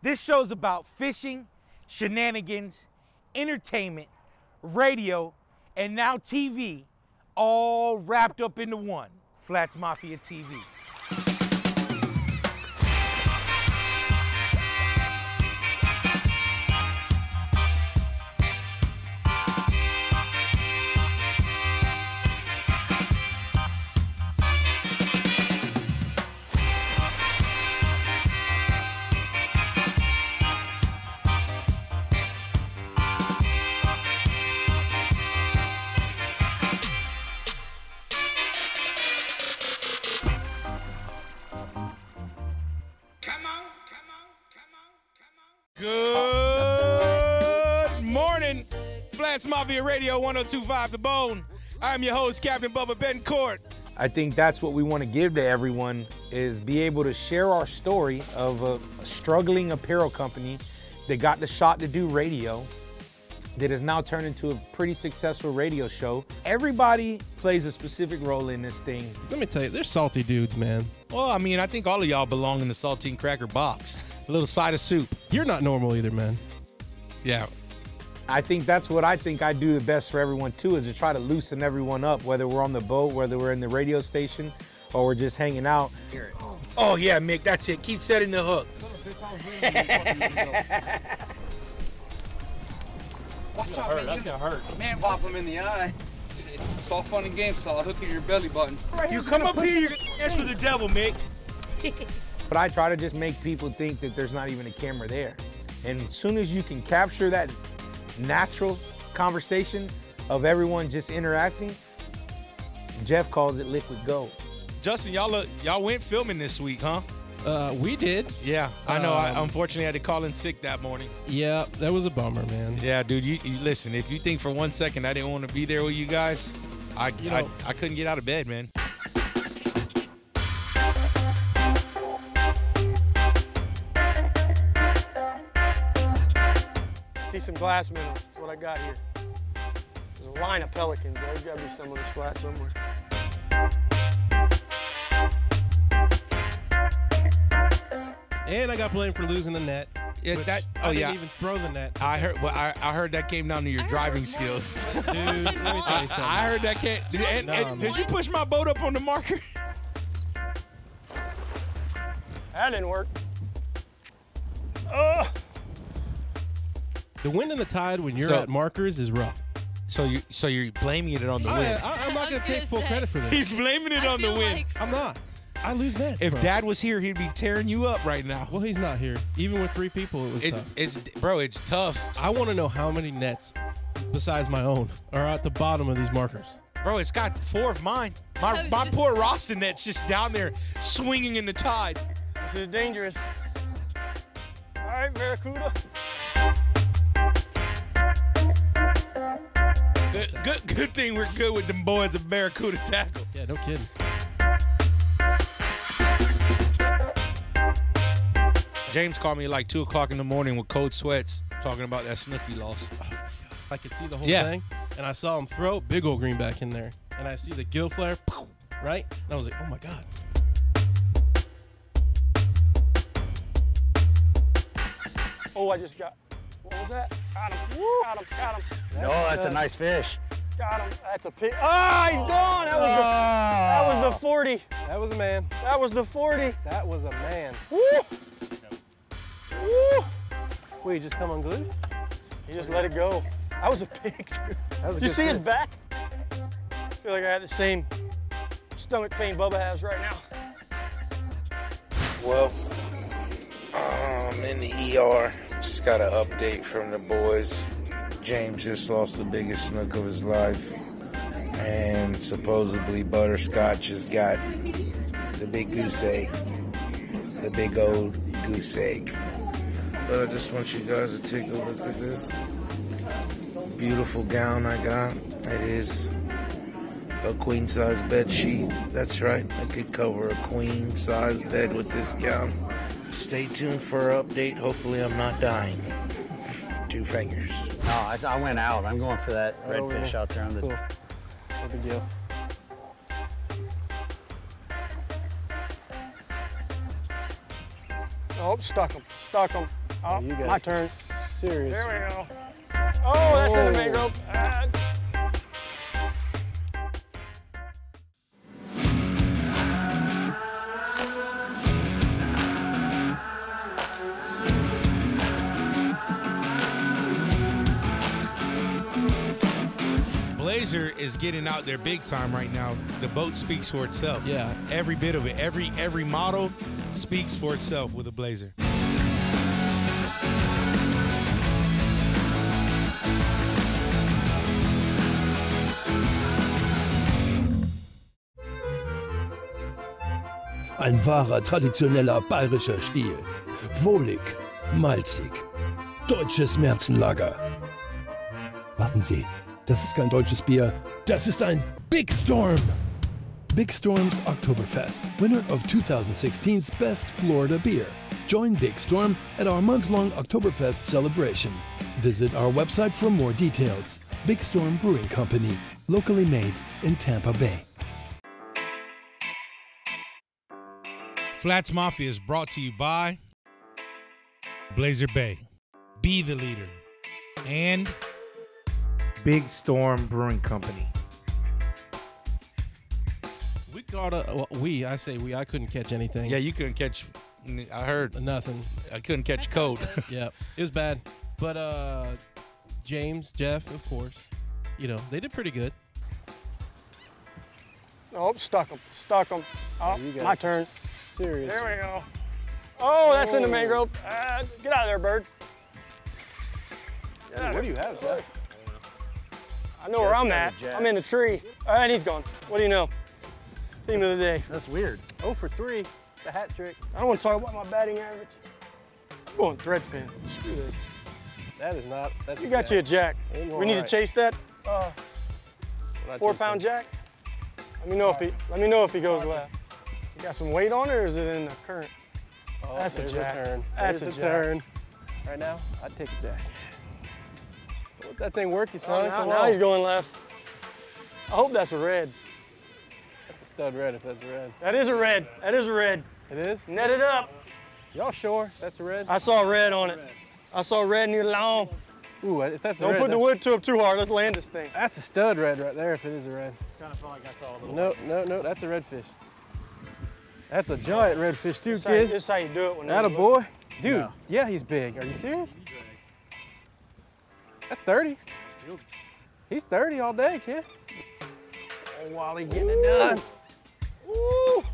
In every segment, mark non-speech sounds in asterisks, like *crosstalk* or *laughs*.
This show's about fishing, shenanigans, entertainment, radio, and now TV, all wrapped up into one. Flats Mafia TV. Flats Mafia Radio 1025 The Bone. I'm your host, Captain Bubba Bencourt. I think that's what we want to give to everyone is be able to share our story of a, a struggling apparel company that got the shot to do radio that has now turned into a pretty successful radio show. Everybody plays a specific role in this thing. Let me tell you, they're salty dudes, man. Well, I mean, I think all of y'all belong in the saltine cracker box. A little side of soup. You're not normal either, man. Yeah. I think that's what I think I do the best for everyone too is to try to loosen everyone up, whether we're on the boat, whether we're in the radio station, or we're just hanging out. Oh, oh yeah, Mick, that's it. Keep setting the hook. Watch out, man. That's gonna hurt. Man, pop him in the eye. It's all fun and games till I hook in your belly button. You come up here, you're going to answer the devil, Mick. But I try to just make people think that there's not even a camera there. And as soon as you can capture that natural conversation of everyone just interacting, Jeff calls it liquid gold. Justin, y'all look, y'all went filming this week, huh? Uh, we did. Yeah, I know. I Um, unfortunately had to call in sick that morning. Yeah, that was a bummer, man. Yeah, dude. You, you listen. If you think for one second I didn't want to be there with you guys, I You I, I couldn't get out of bed, man. See some glass minnows. That's what I got here. There's a line of pelicans. There's got to be some of this flat somewhere. And I got blamed for losing the net. Yeah, which that- I oh, didn't yeah. even throw the net. I heard. Well, I, I heard that came down to your driving skills. Dude, *laughs* let me tell you I, something. I heard that came. And, No, and did you push my boat up on the marker? That didn't work. The wind and the tide when you're So- at markers is rough. So you so you're blaming it on the I, wind. I, am not I going to take gonna full say. credit for this. He's blaming it I on the wind. like I'm not. I lose nets. if bro. Dad was here, he'd be tearing you up right now. Well, he's not here. Even with three people, it was It, tough. it's bro, it's tough, I want to know how many nets, besides my own, are at the bottom of these markers. bro. It's got four of mine. My my just- poor Roston net's just down there swinging in the tide. This is dangerous. All right, Barracuda. Good, good, good thing we're good with them boys at Barracuda tackle. Yeah, no kidding. James called me at like two o'clock in the morning with cold sweats, talking about that Snooki loss. Oh, I could see the whole Yeah. thing, and I saw him throw big old greenback in there, and I see the gill flare, pow, right? And I was like, oh my god. Oh, I just got. What was that? Got him. Got him. Got him. Oh, that's a nice fish. Got him. That's a pig. Ah, he's gone. That was the. That was the 40. That was a man. That was the 40. That was a man. Woo! Woo! Wait, you just come unglued? He just let it go. That was a pig, too. That was a Did you good see his back? I feel like I had the same stomach pain Bubba has right now. Well, I'm in the ER. Got an update from the boys. James just lost the biggest snook of his life. And supposedly Butterscotch has got the big goose egg. The big old goose egg. But I just want you guys to take a look at this beautiful gown I got. It is a queen size bed sheet. That's right, I could cover a queen size bed with this gown. Stay tuned for an update. Hopefully, I'm not dying. Two fingers. No, I, I went out. I'm going for that Right over redfish here. out there on the. Cool. No big deal. Oh, stuck him. Stuck him. Oh, You guys my turn. Serious. There we go. Oh, that's in the main is getting out there big time right now. The boat speaks for itself. Yeah. Every bit of it, every every model speaks for itself with a Blazer. Ein wahrer traditioneller bayerischer Stil. Wohlig, malzig. Deutsches Märzenlager. Warten Sie, das ist kein deutsches Bier, das ist ein Big Storm. Big Storm's Oktoberfest, winner of 2016's Best Florida Beer. Join Big Storm at our month-long Oktoberfest celebration. Visit our website for more details. Big Storm Brewing Company, locally made in Tampa Bay. Flats Mafia is brought to you by Blazer Bay. Be the leader. And Big Storm Brewing Company. We caught a well, we. I say we. I couldn't catch anything. yeah, you couldn't catch. I heard nothing. I couldn't catch code. *laughs* yeah, it was bad. But uh, James, Jeff, of course, you know they did pretty good. Oh, stuck them, Stuck them. Oh, you guys my turn. Serious. There we go. Oh, that's in the mangrove. rope. Ah, get out of there, bird. Get What there. do you have, Jack? I know where I'm at. I'm in the tree. All right, he's gone. What do you know? Theme of the day. That's weird. Oh for three. The hat trick. I don't want to talk about my batting average. I'm going threadfin. Screw this. That is not. That's You got you a jack. We need right. to chase that uh, four pound jack. Let me know if he. Let me know if he goes left. You got some weight on it, or is it in the current? Oh, That's a there's jack. turn. That's There's a a jack. turn. Right now, I'd take a jack. Let that thing work, you Oh, son. now, now he's going left. I hope that's a red. That's a stud red if that's a red. That is a red. That is a red. It is? Net it up. Y'all sure that's a red? I saw red on it. I saw red near the lawn. Ooh, if that's a red. Don't red, put the wood to him too hard. Let's land this thing. That's a stud red right there if it is a red. Kind of felt like I saw a little. No, no, no, that's a redfish. That's a giant redfish too, This how, kid. this how you do it when That a they boy? Dude, No. yeah, he's big. Are you serious? That's 30. He's 30 all day, kid. Oh, Wally getting it done. Woo!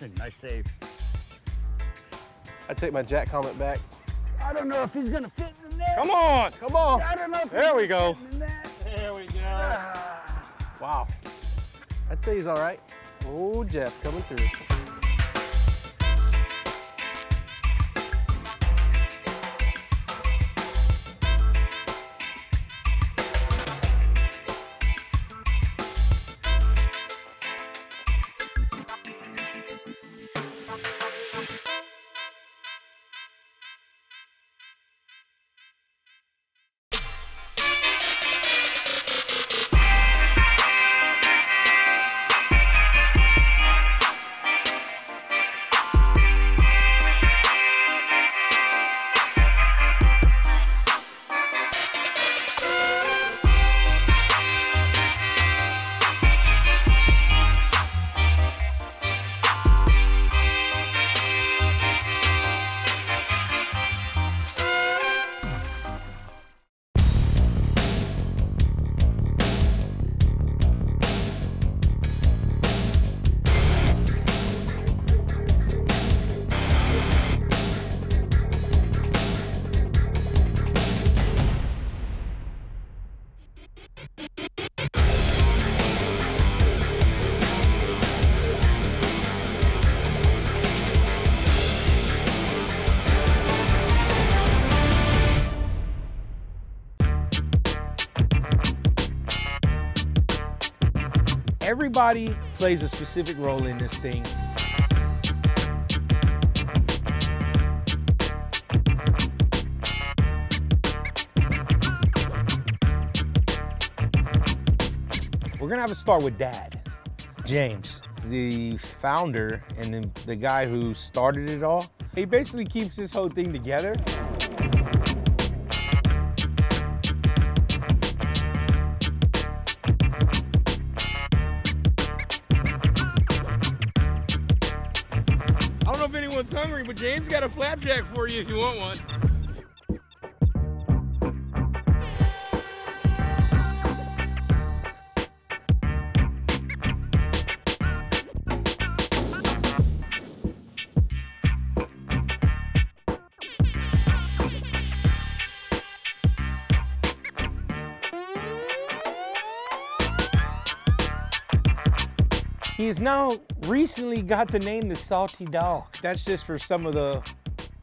*laughs* nice save. I take my Jack comment back. I don't know if he's gonna fit in the net. Come on. Come on. I don't know. If There we go. the. There we go. Wow. I'd say he's all right. Oh, Jeff coming through. Everybody plays a specific role in this thing. We're gonna have to start with Dad, James, the founder and the, the guy who started it all. He basically keeps this whole thing together. Hungry, but James got a flapjack for you if you want one. He is now recently got the name the Salty Dog. That's just for some of the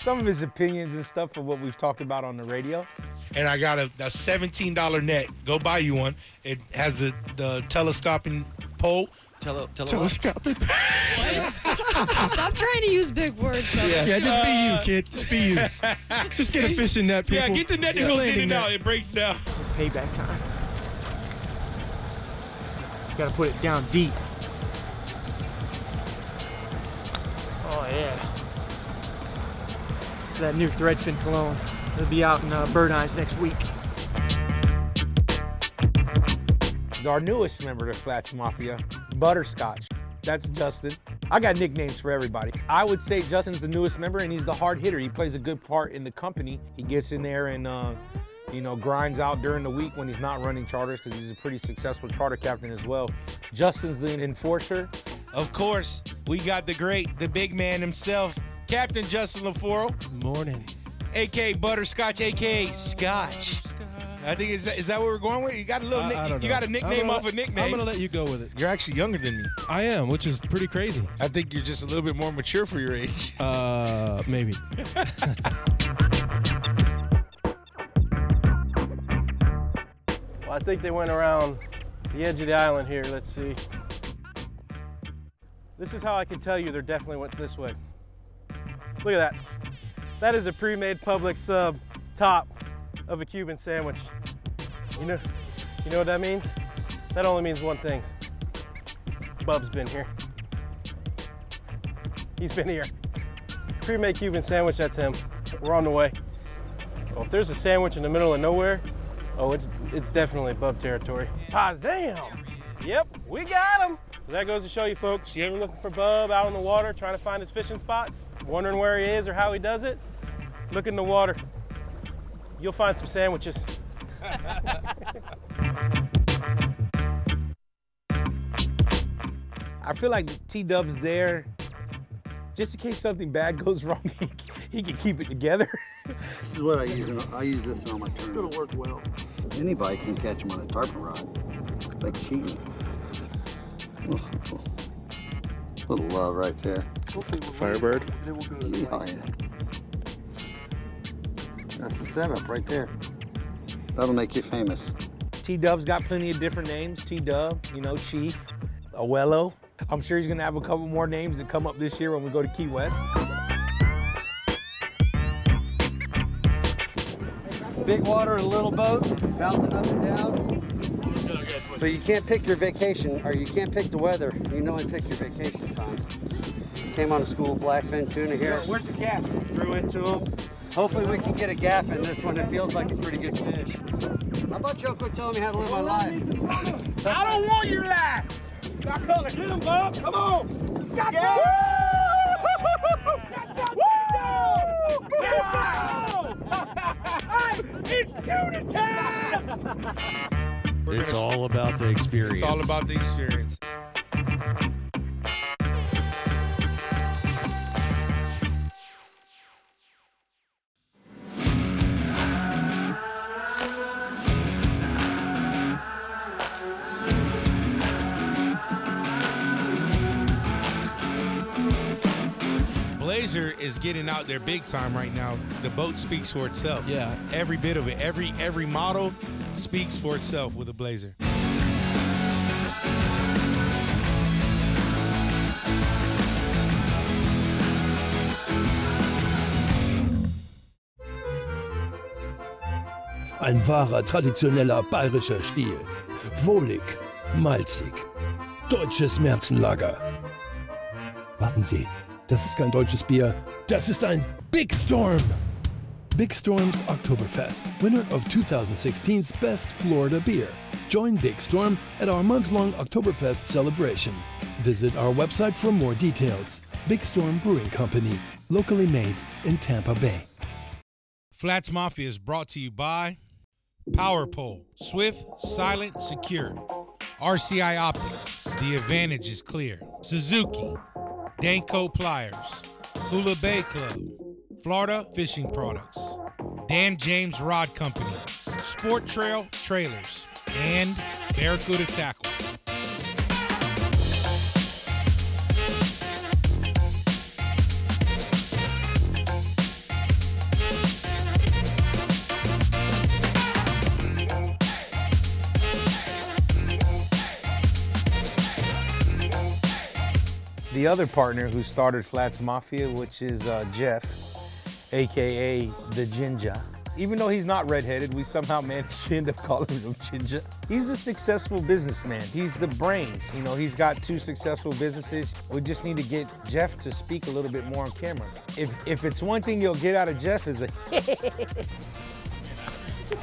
some of his opinions and stuff for what we've talked about on the radio. And I got a, a $17 net. Go buy you one. It has the, the telescoping pole. Tele, Telescoping. *laughs* Stop trying to use big words. Bubba. Yeah, just be you, kid. Just be you. *laughs* Just get a fishing net, people. Yeah, get the net that Yeah, goes in landing and out. It breaks down. It's payback time. You Gotta put it down deep. Yeah. It's that new Threadfin cologne. It'll be out in uh, Bird Eyes next week. Our newest member of the Flats Mafia, Butterscotch. That's Justin. I got nicknames for everybody. I would say Justin's the newest member and he's the hard hitter. He plays a good part in the company. He gets in there and, uh, you know, grinds out during the week when he's not running charters because he's a pretty successful charter captain as well. Justin's the enforcer. Of course, we got the great, the big man himself, Captain Justin LaForo, Morning. aka Butterscotch, aka Scotch. I think is that, is that what we're going with? You got a little, I- nick- I you got a I'm nickname gonna off a nickname. I'm gonna let you go with it. You're actually younger than me. I am, which is pretty crazy. I think you're just a little bit more mature for your age. *laughs* Uh, maybe. *laughs* Well, I think they went around the edge of the island here. Let's see. This is how I can tell you they're definitely went this way. Look at that. That is a pre-made Publix sub top of a Cuban sandwich. You know, you know what that means? That only means one thing. Bub's been here. He's been here. Pre-made Cuban sandwich, that's him. We're on the way. Well, if there's a sandwich in the middle of nowhere, oh, it's it's definitely Bub territory. Pazam! Ah, yep, we got him. So that goes to show you folks, you ever looking for Bub out on the water, trying to find his fishing spots, wondering where he is or how he does it? Look in the water. You'll find some sandwiches. *laughs* I feel like T Dub's there just in case something bad goes *laughs* wrong. He, he can keep it together. This is what I use. I use this in all my It's gonna work well. Anybody can catch him on a tarpon rod. It's like cheating. Little love right there. Firebird. Then we'll go to the Oh, yeah. That's the setup right there. That'll make you famous. T Dub's got plenty of different names. T Dub, you know, Chief, Awello. I'm sure he's gonna have a couple more names that come up this year when we go to Key West. Big water in a little boat, bouncing up and down. But you can't pick your vacation, or you can't pick the weather. You can only pick your vacation time. Came on a school blackfin tuna here. Where's the cap? Threw into them. Hopefully we can get a gaff in this one. It feels like a pretty good fish. How about y'all quit telling me how to live my life? I don't want your life. Got color. Hit him, Bob. Come on. Got yeah. *laughs* It's tuna time! It's all about the experience. It's all about the experience. Blazer is getting out there big time right now. The boat speaks for itself. Yeah. Every bit of it, every every model speaks for itself with a Blazer. Ein wahrer traditioneller bayerischer Stil. Wohlig, malzig. Deutsches Märzenlager. Warten Sie, Das ist kein deutsches Bier, das ist ein Big Storm. Big Storm's Oktoberfest, winner of 2016's Best Florida Beer. Join Big Storm at our month long Oktoberfest celebration. Visit our website for more details. Big Storm Brewing Company, locally made in Tampa Bay. Flats Mafia is brought to you by Power Pole, swift, silent, secure. RCI Optics, the advantage is clear. Suzuki, Danko Pliers, Hula Bay Club, Florida Fishing Products, Dan James Rod Company, Sport Trail Trailers, and Barracuda Tackle. The other partner who started Flats Mafia, which is uh, Jeff, aka the Ginger. Even though he's not redheaded, we somehow *laughs* managed to end up calling him Ginger. He's a successful businessman. He's the brains. You know, he's got two successful businesses. We just need to get Jeff to speak a little bit more on camera. If if it's one thing you'll get out of Jeff is a *laughs* *laughs*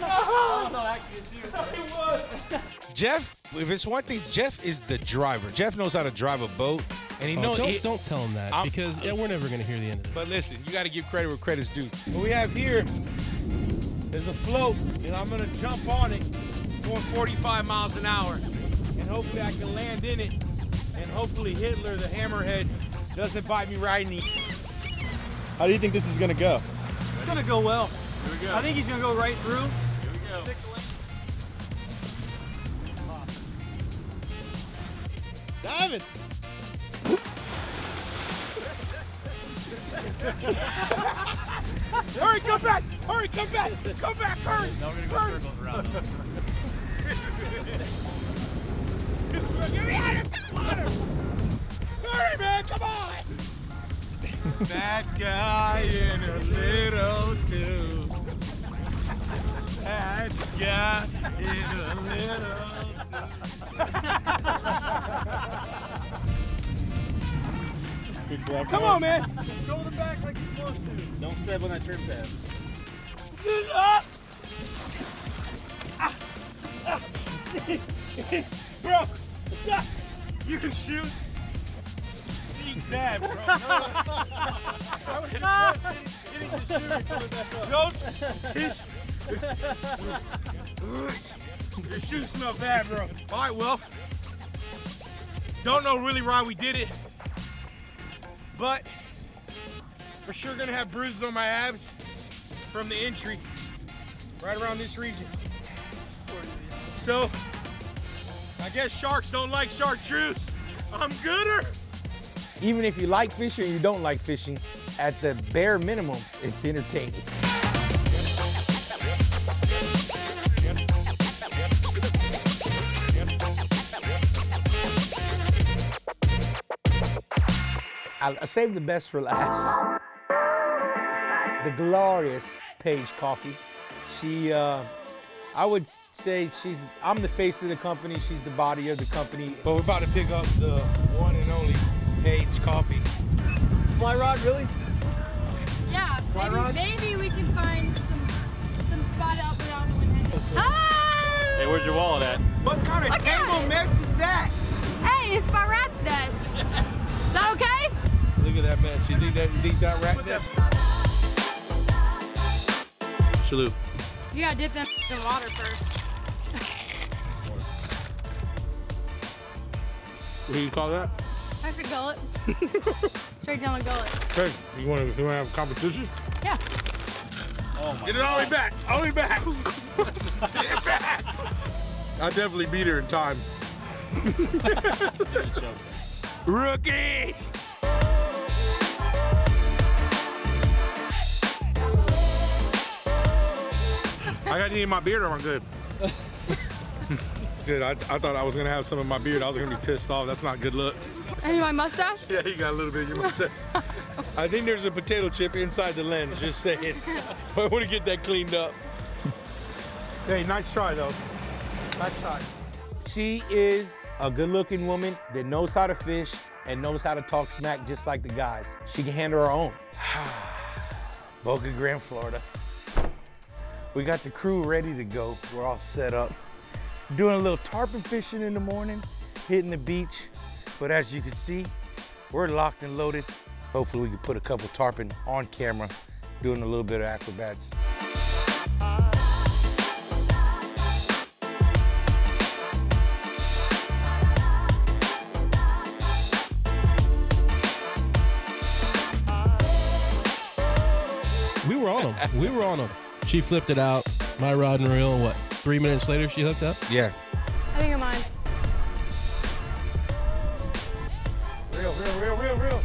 oh, Jeff, if it's one thing, Jeff is the driver. Jeff knows how to drive a boat, and he Oh, knows. don't, he- don't tell him that I'm- because yeah, we're never going to hear the end of it. But listen, you got to give credit where credit's due. What we have here is a float, and I'm gonna jump on it, going 45 miles an hour, and hopefully I can land in it, and hopefully Hitler, the hammerhead, doesn't bite me right in the. How do you think this is gonna go? It's gonna go well. Here we go. I think he's gonna go right through. Here we go. Stick the landing. Dive it! Hurry, come back! Hurry, come back! Come back! Hurry! Now we're gonna go Hurry. circles around. Get me out of the water! Hurry, man! Come on! That guy in a little tube. That guy in a little *laughs* Good job. Come on, man! Go to the back like you're supposed to. Don't step on that trim pad. Get up! Bro, stop! You can shoot. Eat that, bro. *laughs* I was just getting the shooter coming back up. Don't. Your shoes smell bad, bro. All right, well, don't know really why we did it, but we're sure gonna have bruises on my abs from the entry right around this region. So, I guess sharks don't like chartreuse. I'm gooder. even if you like fishing or you don't like fishing, at the bare minimum, it's entertaining. I, I saved the best for last. The glorious Paige Coffee. She, uh, I would say she's, I'm the face of the company, she's the body of the company. But we're about to pick up the one and only Paige Coffee. Fly rod, really? Yeah, Fly maybe, rod? maybe we can find some some spot out without the wind. Ah! Hey, where's your wallet at? What kind of Look at tangle mess is that? Hey, it's my rat's nest. *laughs* Is that okay? Look at that mess. You think that, you think that rat nest? Salute. You gotta dip them in the water first. What do you call that? I could gullet. *laughs* Straight down the gullet. Hey, you want to you wanna have a competition? Yeah. Oh Get it all the way back. All the way back. Get it back. I definitely beat her in time. *laughs* *laughs* Rookie. I got any in my beard or am good? *laughs* good. I, I thought I was going to have some of my beard. I was going to be pissed off. That's not a good look. And my mustache? *laughs* Yeah, you got a little bit of your mustache. *laughs* I think there's a potato chip inside the lens, just saying. I want to get that cleaned up. Hey, nice try though. Nice try. She is a good looking woman that knows how to fish and knows how to talk smack just like the guys. She can handle her own. *sighs* Boca Grande, Florida. We got the crew ready to go. We're all set up. Doing a little tarpon fishing in the morning, hitting the beach. But as you can see, we're locked and loaded. Hopefully we can put a couple tarpon on camera, doing a little bit of acrobats. We were on them. we were on them. She flipped it out. My rod and reel. What? Three minutes later, she hooked up. Yeah. I think I'm mine. Real, real, real, real, real.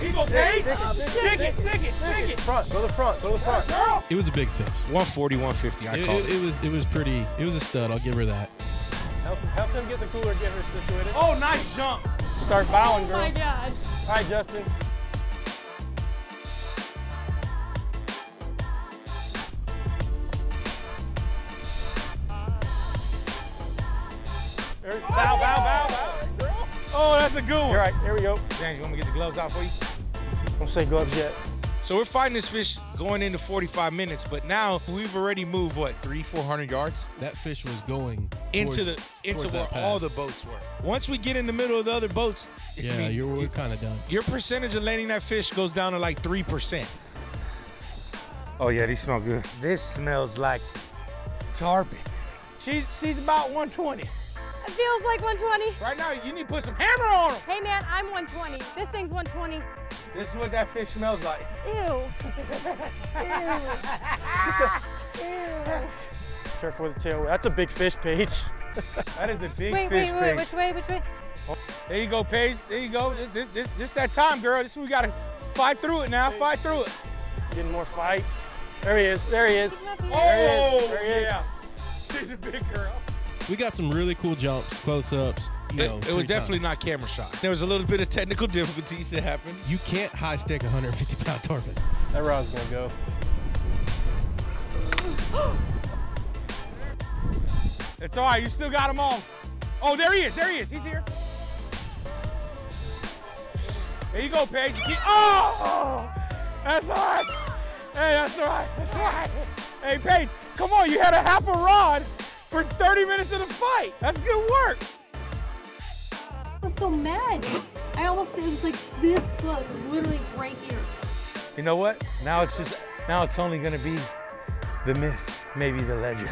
Eagle, Paige. Stick it, stick it, oh, stick it. Front, go to the front, go to the front. Girl. It was a big fish. 140, 150, I It, call it, it. it was. It was pretty. It was a stud. I'll give her that. Help, help them get the cooler, get her situated. Oh, nice jump. Start bowing, Oh girl. my god. Hi, Justin. Bow, bow, bow, bow. Oh, that's a good All one. right, there we go. James, you want me to get the gloves out for you? Don't say gloves yet. So we're fighting this fish going into 45 minutes, but now we've already moved what three, 400 yards That fish was going into towards- the into towards where all the boats were. Once we get in the middle of the other boats, *laughs* I Yeah, mean, you're we're kind of done. your percentage of landing that fish goes down to like three percent. Oh yeah, these smell good. This smells like tarpon. She's she's about 120. It feels like 120. Right now, you need to put some hammer on them. Hey man, I'm 120. This thing's 120. This is what that fish smells like. Ew. *laughs* Ew. a, *laughs* Ew. Careful with the tail. That's a big fish, Paige. *laughs* That is a big Wait, fish, wait, wait. Paige. Which way? Which way? There you go, Paige. There you go. This, this, this, this that time, girl. This we gotta fight through it now. Fight through it. Getting more fight. There he is. There he is. Oh, There he is. Oh, there he is. yeah. She's a big girl. We got some really cool jumps, close ups. It, know, it was definitely times. not camera shot. There was a little bit of technical *laughs* difficulties that happened. You can't high stick a 150 pound tarpon. That rod's gonna go. It's all right. You still got him on. Oh, there he is. There he is. He's here. There you go, Paige. Keep- oh, that's all right. Hey, that's all right. That's all right. Hey, Paige, come on. You had a half a rod for 30 minutes of the fight. That's good work. I was so mad. I almost, it was like this close, literally right here. You know what? Now it's just, now it's only gonna be the myth, maybe the legend.